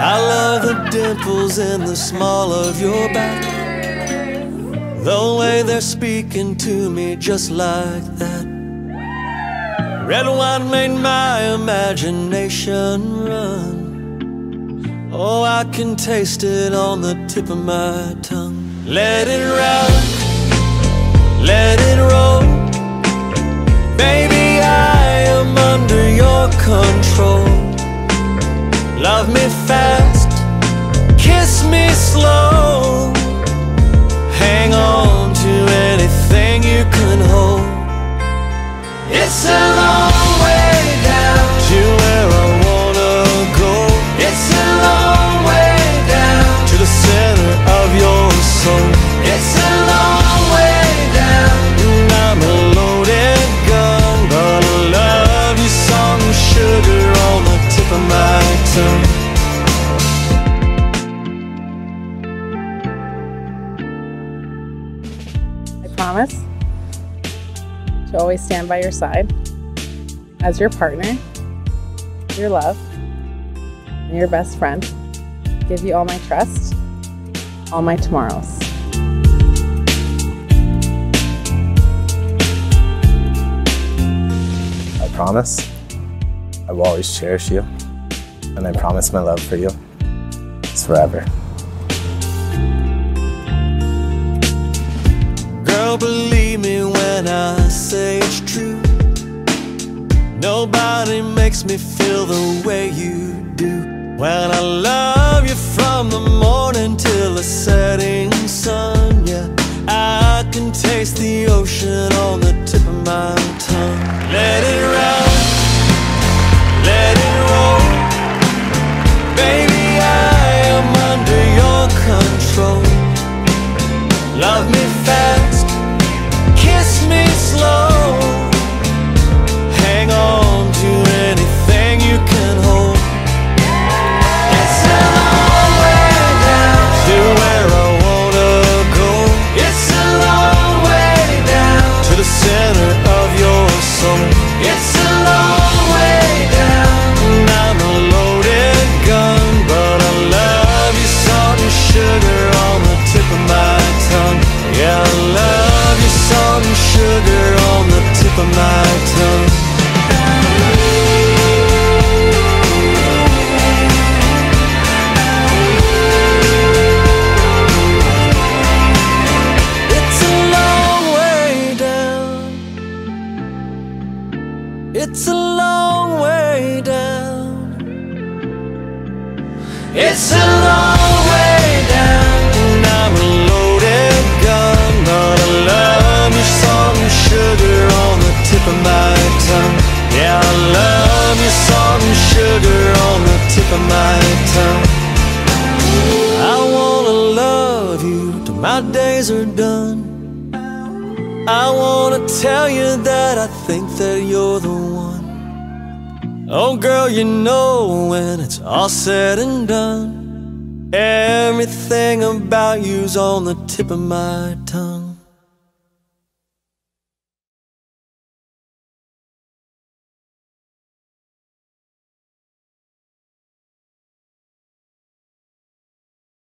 I love the dimples in the small of your back. The way they're speaking to me just like that. Red wine made my imagination run. Oh, I can taste it on the tip of my tongue. Let it rock, let it roll. Baby, I am under your control. Love me fast, kiss me slow. Hang on to anything you can hold. It's a I promise to always stand by your side as your partner, your love, and your best friend. Give you all my trust, all my tomorrows. I promise I will always cherish you, and I promise my love for you is forever. Girl, believe me when I say it's true. Nobody makes me feel the way you do. When I love you from the morning till the setting sun, yeah. I can taste the tip of my tongue. It's a long way down. It's a long my days are done. I wanna tell you that I think that you're the one. Oh, girl, you know when it's all said and done, everything about you's on the tip of my tongue.